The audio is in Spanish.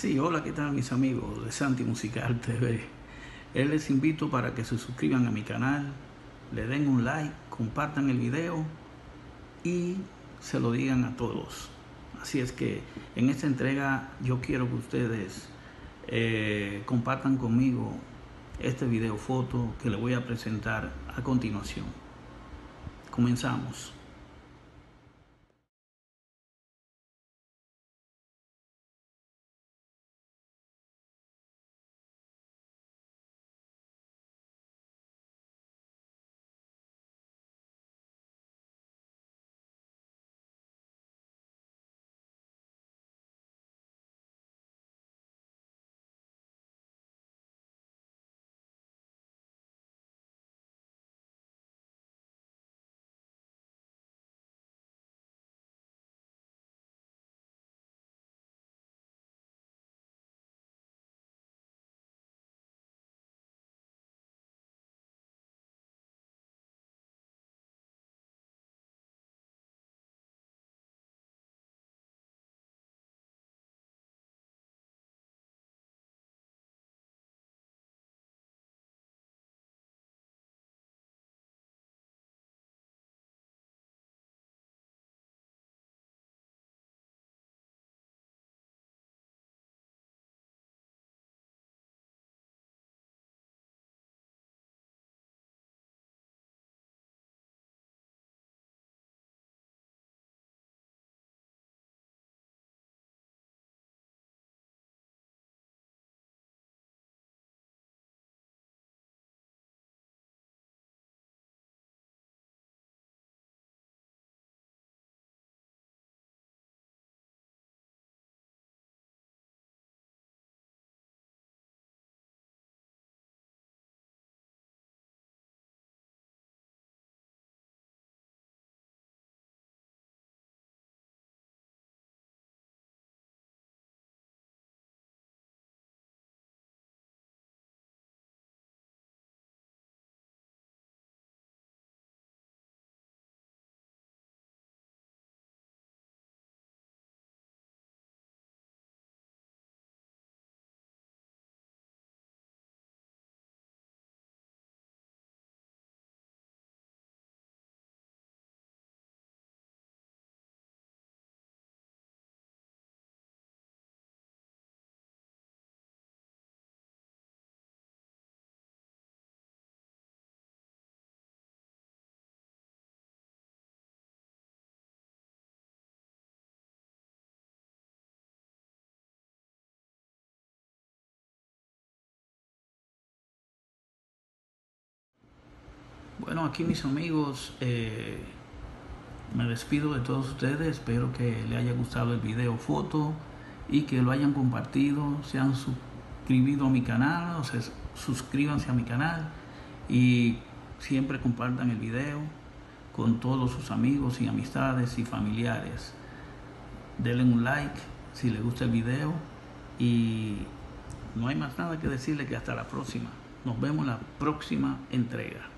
Sí, hola, ¿qué tal mis amigos de Santi Musical TV? Les invito para que se suscriban a mi canal, le den un like, compartan el video y se lo digan a todos. Así es que en esta entrega yo quiero que ustedes eh, compartan conmigo este video foto que le voy a presentar a continuación. Comenzamos. Bueno, aquí mis amigos, eh, me despido de todos ustedes. Espero que les haya gustado el video foto y que lo hayan compartido, se han suscribido a mi canal, o sea, suscríbanse a mi canal y siempre compartan el video con todos sus amigos y amistades y familiares. Denle un like si les gusta el video y no hay más nada que decirle que hasta la próxima. Nos vemos en la próxima entrega.